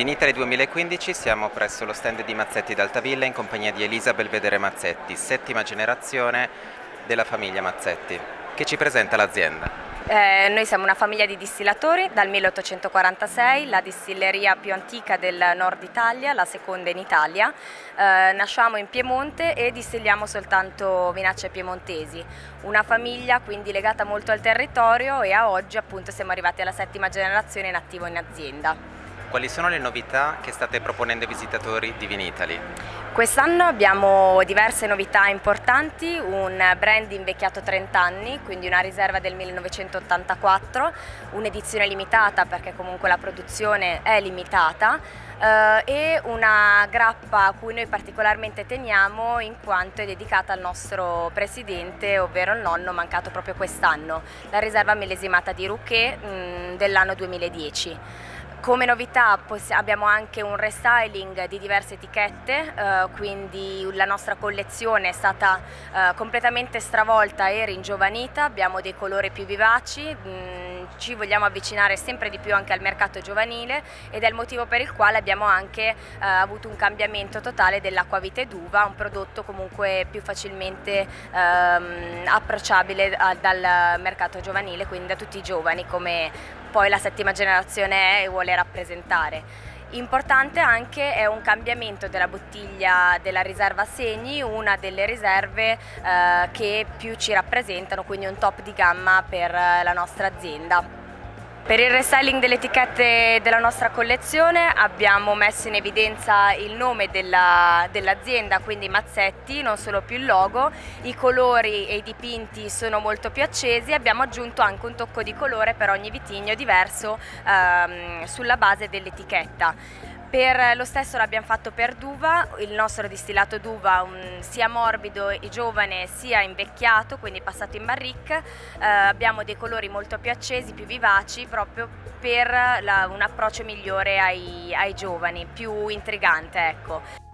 Vinitale 2015 siamo presso lo stand di Mazzetti d'Altavilla in compagnia di Elisa Belvedere Mazzetti, settima generazione della famiglia Mazzetti, che ci presenta l'azienda. Eh, noi siamo una famiglia di distillatori dal 1846, la distilleria più antica del nord Italia, la seconda in Italia. Eh, nasciamo in Piemonte e distilliamo soltanto vinacce piemontesi. Una famiglia quindi legata molto al territorio e a oggi appunto siamo arrivati alla settima generazione in attivo in azienda. Quali sono le novità che state proponendo ai visitatori di Vinitali? Quest'anno abbiamo diverse novità importanti, un brand invecchiato 30 anni, quindi una riserva del 1984, un'edizione limitata perché comunque la produzione è limitata eh, e una grappa a cui noi particolarmente teniamo in quanto è dedicata al nostro presidente, ovvero il nonno mancato proprio quest'anno, la riserva millesimata di Rouquet mm, dell'anno 2010. Come novità abbiamo anche un restyling di diverse etichette, eh, quindi la nostra collezione è stata eh, completamente stravolta e ringiovanita, abbiamo dei colori più vivaci, mh, mm, ci vogliamo avvicinare sempre di più anche al mercato giovanile ed è il motivo per il quale abbiamo anche eh, avuto un cambiamento totale dell'acquavite d'uva, un prodotto comunque più facilmente ehm, approcciabile dal mercato giovanile, quindi da tutti i giovani come poi la settima generazione è e vuole rappresentare. Importante anche è un cambiamento della bottiglia della riserva segni, una delle riserve eh, che più ci rappresentano, quindi un top di gamma per eh, la nostra azienda. Per il restyling delle etichette della nostra collezione abbiamo messo in evidenza il nome dell'azienda, dell quindi Mazzetti, non solo più il logo, i colori e i dipinti sono molto più accesi, abbiamo aggiunto anche un tocco di colore per ogni vitigno diverso ehm, sulla base dell'etichetta. Per lo stesso l'abbiamo fatto per Duva, il nostro distillato Duva sia morbido e giovane sia invecchiato, quindi passato in barrique, eh, abbiamo dei colori molto più accesi, più vivaci, proprio per la, un approccio migliore ai, ai giovani, più intrigante. Ecco.